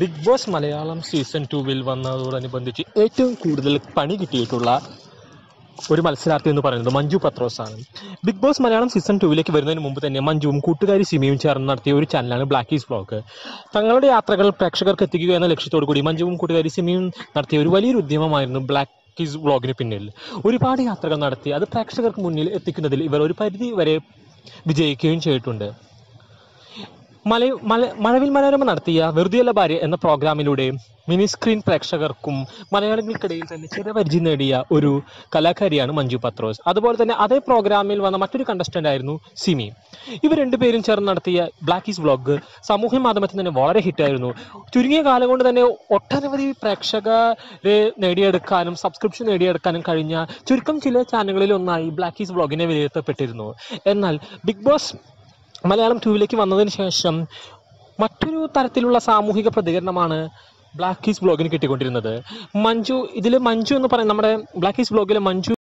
Big Boss Malayalam season ടുവിൽ വന്നതോടനുബന്ധിച്ച് ഏറ്റവും കൂടുതൽ പണി കിട്ടിയിട്ടുള്ള ഒരു മത്സരാർത്ഥി എന്ന് പറയുന്നത് മഞ്ജു പത്രോസാണ് ബിഗ് ബോസ് മലയാളം സീസൺ ടുവിലേക്ക് വരുന്നതിന് മുമ്പ് തന്നെ മഞ്ജുവും കൂട്ടുകാരി സിമിയും ചേർന്ന് നടത്തിയ ഒരു ചാനലാണ് ബ്ലാക്ക് ഈസ് ബ്ലോഗ് തങ്ങളുടെ യാത്രകൾ പ്രേക്ഷകർക്ക് എത്തിക്കുക എന്ന ലക്ഷ്യത്തോടു കൂടി മഞ്ജുവും കൂട്ടുകാരി സിമിയും നടത്തിയ ഒരു വലിയൊരു ഉദ്യമമായിരുന്നു ബ്ലാക്ക് ഈസ് ബ്ലോഗിന് പിന്നിൽ. ഒരുപാട് യാത്രകൾ നടത്തി അത് പ്രേക്ഷകർക്ക് മുന്നിൽ എത്തിക്കുന്നതിൽ ഇവർ ഒരു പരിധി വരെ വിജയിക്കുകയും ചെയ്തിട്ടുണ്ട്. മല മല മഴവിൽ മനോരമ നടത്തിയ വെറുതെയുള്ള ഭാര്യ എന്ന പ്രോഗ്രാമിലൂടെ മിനി സ്ക്രീൻ പ്രേക്ഷകർക്കും മലയാളികൾക്കിടയിൽ തന്നെ ചെറിയ പരിചയം നേടിയ ഒരു കലാകാരിയാണ് മഞ്ജു പത്രോസ്. അതുപോലെ തന്നെ അതേ പ്രോഗ്രാമിൽ വന്ന മറ്റൊരു കണ്ടസ്റ്റന്റ് ആയിരുന്നു സിമി. ഇവർ രണ്ടുപേരും ചേർന്ന് നടത്തിയ ബ്ലാക്ക് ഈസ് വ്ളോഗ് സാമൂഹ്യ മാധ്യമത്തിൽ തന്നെ വളരെ ഹിറ്റായിരുന്നു ചുരുങ്ങിയ കാലം കൊണ്ട് തന്നെ ഒട്ടനവധി പ്രേക്ഷകരെ നേടിയെടുക്കാനും സബ്സ്ക്രിപ്ഷൻ നേടിയെടുക്കാനും കഴിഞ്ഞ ചുരുക്കം ചില ചാനലുകളിൽ ഒന്നായി ബ്ലാക്ക് ഈസ് വ്ളോഗിനെ വിലയിരുത്തപ്പെട്ടിരുന്നു. എന്നാൽ ബിഗ് ബോസ് മലയാളം ടൂവിലേക്ക് വന്നതിന് ശേഷം മറ്റൊരു തരത്തിലുള്ള സാമൂഹിക പ്രതികരണമാണ് ബ്ലാക്ക് ഹീസ് ബ്ലോഗിന് കിട്ടിക്കൊണ്ടിരുന്നത്. മഞ്ജു ഇതിൽ മഞ്ജു എന്ന് പറയുന്നത് നമ്മുടെ ബ്ലാക്ക് ഹീസ് ബ്ലോഗിലെ മഞ്ജു